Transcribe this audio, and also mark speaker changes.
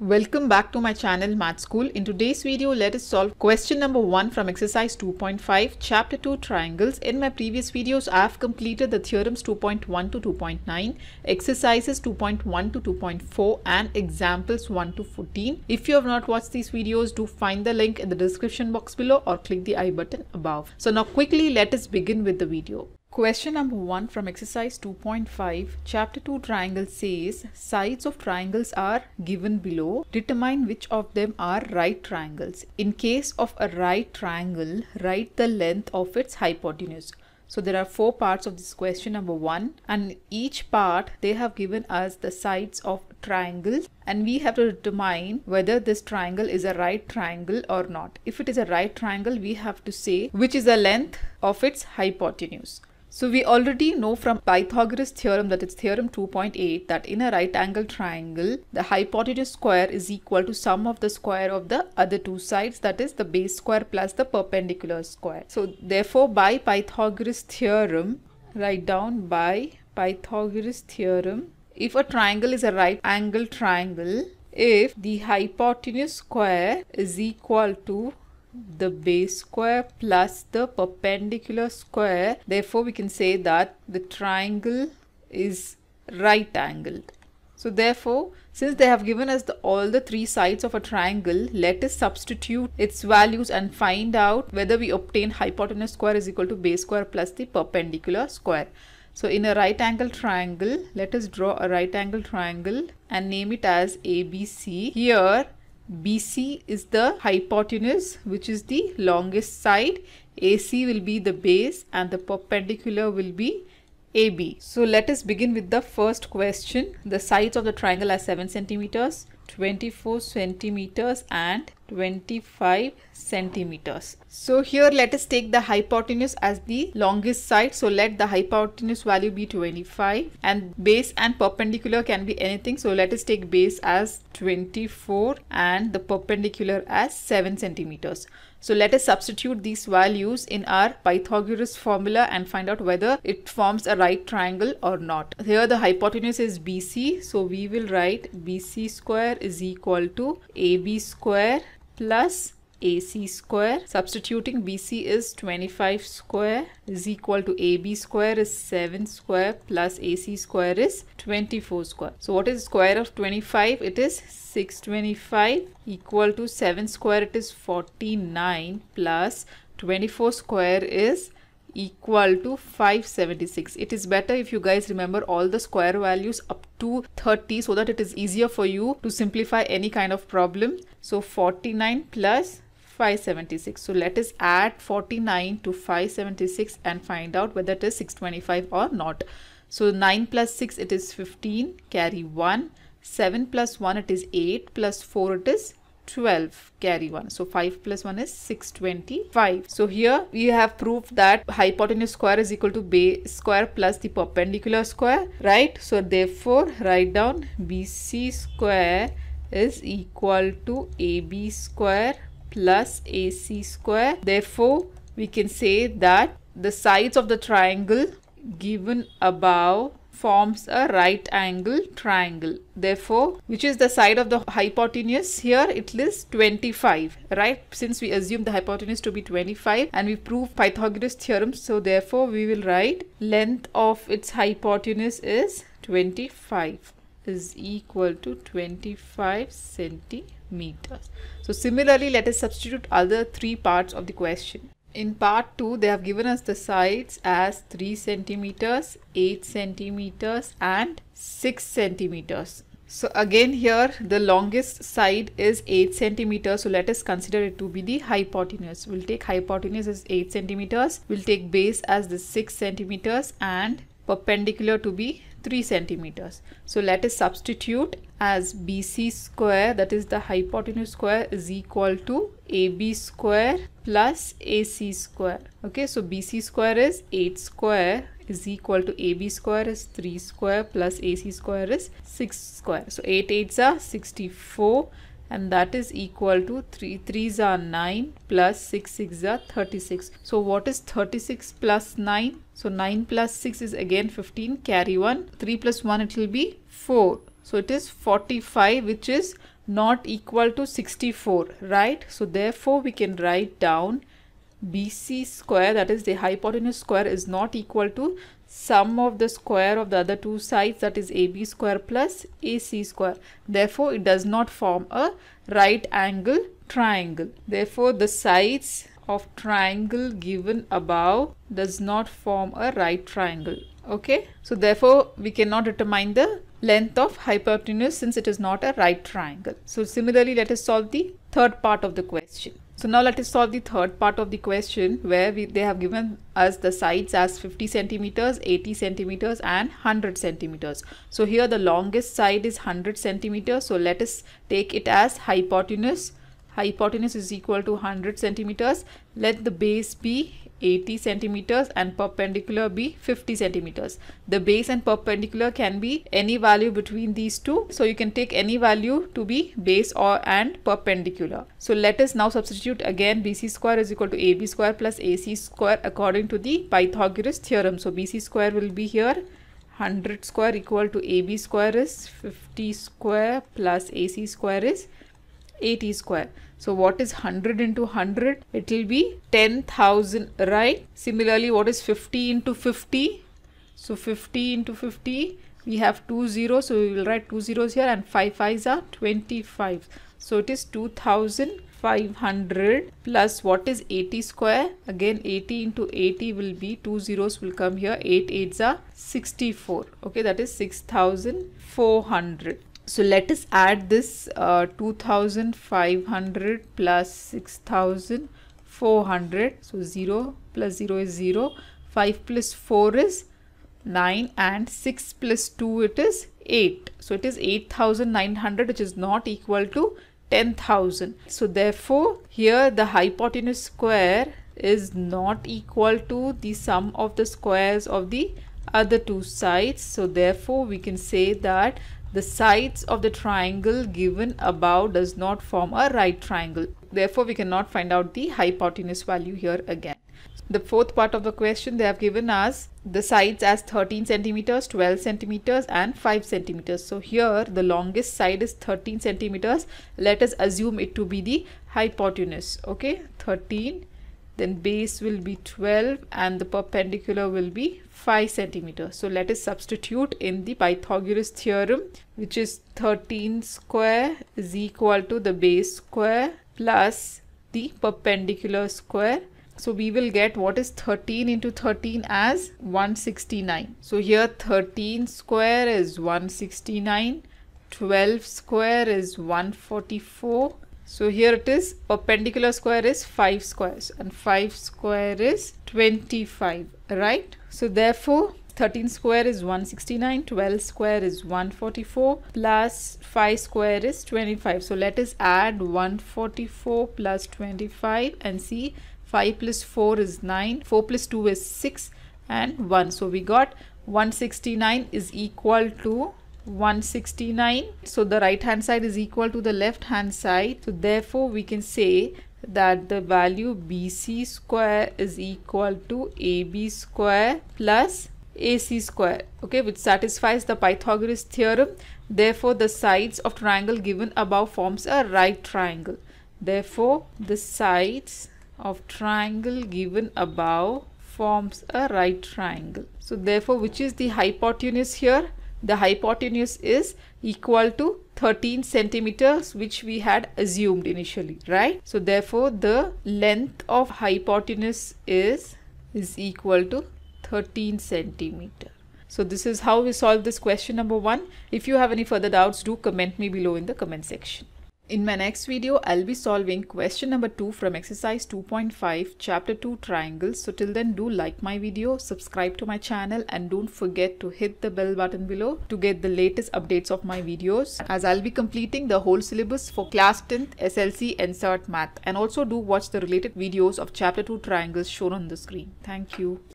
Speaker 1: Welcome back to my channel Math School. In today's video, let us solve question number 1 from exercise 2.5, chapter 2 triangles. In my previous videos, I have completed the theorems 2.1 to 2.9, exercises 2.1 to 2.4 and examples 1 to 14. If you have not watched these videos, do find the link in the description box below or click the I button above. So now quickly let us begin with the video. Question number 1 from exercise 2.5 chapter 2 triangle says sides of triangles are given below. Determine which of them are right triangles. In case of a right triangle write the length of its hypotenuse. So there are four parts of this question number 1 and each part they have given us the sides of triangles and we have to determine whether this triangle is a right triangle or not. If it is a right triangle we have to say which is the length of its hypotenuse so we already know from Pythagoras theorem that it's theorem 2.8 that in a right angle triangle the hypotenuse square is equal to sum of the square of the other two sides that is the base square plus the perpendicular square. So therefore by Pythagoras theorem write down by Pythagoras theorem if a triangle is a right angle triangle if the hypotenuse square is equal to the base square plus the perpendicular square. Therefore we can say that the triangle is right angled. So therefore since they have given us the, all the three sides of a triangle let us substitute its values and find out whether we obtain hypotenuse square is equal to base square plus the perpendicular square. So in a right angle triangle let us draw a right angle triangle and name it as ABC here BC is the hypotenuse which is the longest side. AC will be the base and the perpendicular will be AB. So let us begin with the first question. The sides of the triangle are 7 centimeters, 24 centimeters and 25 centimeters. So here let us take the hypotenuse as the longest side. So let the hypotenuse value be 25 and base and perpendicular can be anything. So let us take base as 24 and the perpendicular as 7 centimeters. So let us substitute these values in our Pythagoras formula and find out whether it forms a right triangle or not. Here the hypotenuse is BC. So we will write BC square is equal to AB square plus AC square. Substituting BC is 25 square is equal to AB square is 7 square plus AC square is 24 square. So what is square of 25? It is 625 equal to 7 square it is 49 plus 24 square is equal to 576 it is better if you guys remember all the square values up to 30 so that it is easier for you to simplify any kind of problem so 49 plus 576 so let us add 49 to 576 and find out whether it is 625 or not. So 9 plus 6 it is 15 carry 1 7 plus 1 it is 8 plus 4 it is 12 carry 1 so 5 plus 1 is 625 so here we have proved that hypotenuse square is equal to base square plus the perpendicular square right? So therefore write down bc square is equal to ab square plus ac square therefore we can say that the sides of the triangle given above forms a right angle triangle. Therefore, which is the side of the hypotenuse? Here it is 25, right? Since we assume the hypotenuse to be 25 and we prove Pythagoras theorem. So therefore, we will write length of its hypotenuse is 25 is equal to 25 centimeters. So similarly, let us substitute other three parts of the question. In part 2, they have given us the sides as 3 centimeters, 8 centimeters and 6 centimeters. So again here the longest side is 8 centimeters. So let us consider it to be the hypotenuse. We'll take hypotenuse as 8 centimeters. We'll take base as the 6 centimeters and perpendicular to be 3 centimeters. So let us substitute as BC square that is the hypotenuse square is equal to AB square plus AC square. Okay, so BC square is 8 square is equal to AB square is 3 square plus AC square is 6 square. So 8 8s are 64 and that is equal to 3 3s are 9 plus 6 6 are 36 so what is 36 plus 9 so 9 plus 6 is again 15 carry 1 3 plus 1 it will be 4 so it is 45 which is not equal to 64 right so therefore we can write down BC square that is the hypotenuse square is not equal to sum of the square of the other two sides that is AB square plus AC square. Therefore, it does not form a right angle triangle. Therefore, the sides of triangle given above does not form a right triangle. Okay. So, therefore, we cannot determine the length of hypotenuse since it is not a right triangle. So, similarly, let us solve the third part of the question. So now let us solve the third part of the question where we, they have given us the sides as 50 centimeters, 80 centimeters and 100 centimeters. So here the longest side is 100 centimeters. So let us take it as hypotenuse. Hypotenuse is equal to 100 centimeters. Let the base be 80 centimeters and perpendicular be 50 centimeters. The base and perpendicular can be any value between these two. So you can take any value to be base or and perpendicular. So let us now substitute again BC square is equal to AB square plus AC square according to the Pythagoras theorem. So BC square will be here 100 square equal to AB square is 50 square plus AC square is 80 square. So what is 100 into 100? It will be 10,000, right? Similarly, what is 50 into 50? So 50 into 50, we have two zeros. So we will write two zeros here and 5 5s are 25. So it is 2500 plus what is 80 square? Again 80 into 80 will be two zeros will come here. 8 8s are 64. Okay, that is 6400. So let us add this uh, 2500 plus 6400. So 0 plus 0 is 0. 5 plus 4 is 9 and 6 plus 2 it is 8. So it is 8900 which is not equal to 10,000. So therefore here the hypotenuse square is not equal to the sum of the squares of the other two sides. So therefore we can say that the sides of the triangle given above does not form a right triangle. Therefore, we cannot find out the hypotenuse value here again. The fourth part of the question they have given us the sides as 13 centimeters, 12 centimeters and 5 centimeters. So here the longest side is 13 centimeters. Let us assume it to be the hypotenuse. Okay, 13 then base will be 12 and the perpendicular will be 5 centimeters. So let us substitute in the Pythagoras theorem which is 13 square is equal to the base square plus the perpendicular square. So we will get what is 13 into 13 as 169. So here 13 square is 169, 12 square is 144 so here it is. Perpendicular square is 5 squares and 5 square is 25 right. So therefore 13 square is 169 12 square is 144 plus 5 square is 25 so let us add 144 plus 25 and see 5 plus 4 is 9 4 plus 2 is 6 and 1 so we got 169 is equal to 169 so the right hand side is equal to the left hand side. So therefore we can say that the value BC square is equal to AB square plus AC square. Okay which satisfies the Pythagoras theorem. Therefore the sides of triangle given above forms a right triangle. Therefore the sides of triangle given above forms a right triangle. So therefore which is the hypotenuse here the hypotenuse is equal to 13 centimeters which we had assumed initially right? So therefore the length of hypotenuse is is equal to 13 centimeter. So this is how we solve this question number one. If you have any further doubts do comment me below in the comment section in my next video, I'll be solving question number 2 from exercise 2.5 chapter 2 triangles. So till then do like my video, subscribe to my channel and don't forget to hit the bell button below to get the latest updates of my videos as I'll be completing the whole syllabus for class 10th SSLC and CERT math and also do watch the related videos of chapter 2 triangles shown on the screen. Thank you.